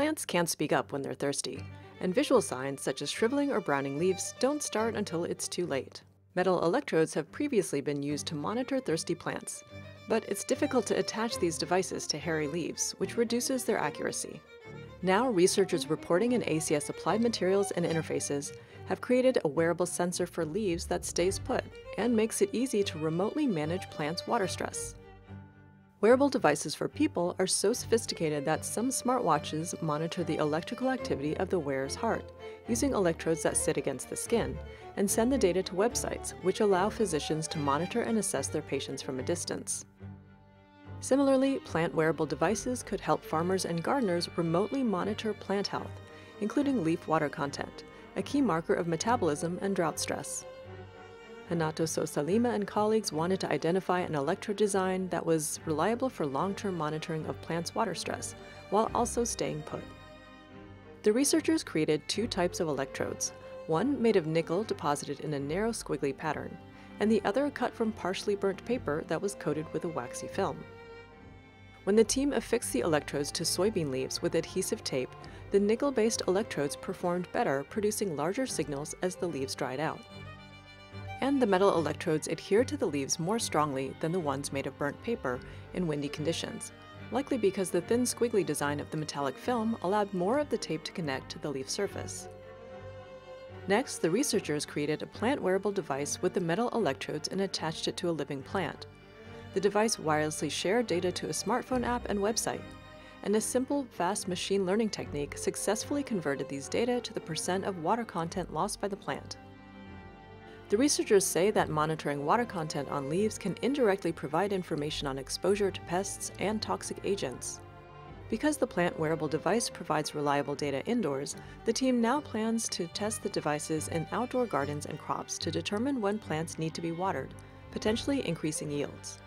Plants can't speak up when they're thirsty, and visual signs such as shriveling or browning leaves don't start until it's too late. Metal electrodes have previously been used to monitor thirsty plants, but it's difficult to attach these devices to hairy leaves, which reduces their accuracy. Now, researchers reporting in ACS Applied Materials and Interfaces have created a wearable sensor for leaves that stays put and makes it easy to remotely manage plants' water stress. Wearable devices for people are so sophisticated that some smartwatches monitor the electrical activity of the wearer's heart, using electrodes that sit against the skin, and send the data to websites, which allow physicians to monitor and assess their patients from a distance. Similarly, plant wearable devices could help farmers and gardeners remotely monitor plant health, including leaf water content, a key marker of metabolism and drought stress. Renato Sousa Lima and colleagues wanted to identify an electrode design that was reliable for long-term monitoring of plants' water stress, while also staying put. The researchers created two types of electrodes, one made of nickel deposited in a narrow squiggly pattern, and the other cut from partially burnt paper that was coated with a waxy film. When the team affixed the electrodes to soybean leaves with adhesive tape, the nickel-based electrodes performed better, producing larger signals as the leaves dried out and the metal electrodes adhere to the leaves more strongly than the ones made of burnt paper in windy conditions, likely because the thin squiggly design of the metallic film allowed more of the tape to connect to the leaf surface. Next, the researchers created a plant-wearable device with the metal electrodes and attached it to a living plant. The device wirelessly shared data to a smartphone app and website, and a simple, fast machine learning technique successfully converted these data to the percent of water content lost by the plant. The researchers say that monitoring water content on leaves can indirectly provide information on exposure to pests and toxic agents. Because the plant wearable device provides reliable data indoors, the team now plans to test the devices in outdoor gardens and crops to determine when plants need to be watered, potentially increasing yields.